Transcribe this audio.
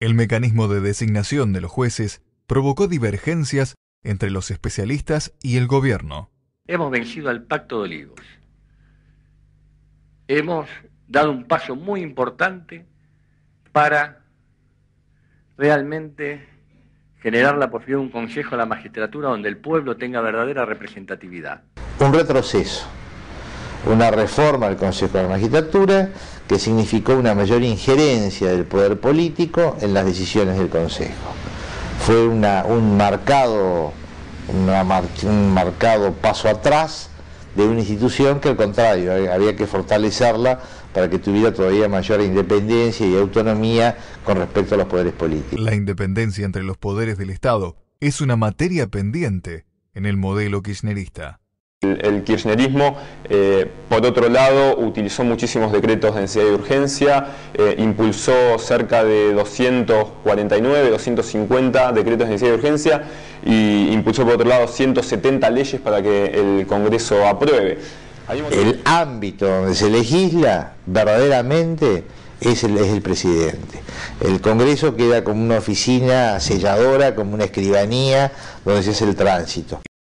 El mecanismo de designación de los jueces provocó divergencias entre los especialistas y el gobierno. Hemos vencido al Pacto de Olivos. Hemos dado un paso muy importante para realmente generar la posibilidad de un consejo de la magistratura donde el pueblo tenga verdadera representatividad. Un retroceso, una reforma al Consejo de la Magistratura que significó una mayor injerencia del poder político en las decisiones del Consejo. Fue una, un, marcado, un marcado paso atrás de una institución que al contrario había que fortalecerla para que tuviera todavía mayor independencia y autonomía con respecto a los poderes políticos. La independencia entre los poderes del Estado es una materia pendiente en el modelo kirchnerista. El, kirchnerismo, eh, por otro lado, utilizó muchísimos decretos de necesidad de urgencia, eh, impulsó cerca de 249, 250 decretos de necesidad de urgencia y impulsó por otro lado 170 leyes para que el Congreso apruebe. El ámbito donde se legisla verdaderamente es el, es el presidente. El Congreso queda como una oficina selladora, como una escribanía donde se hace el tránsito.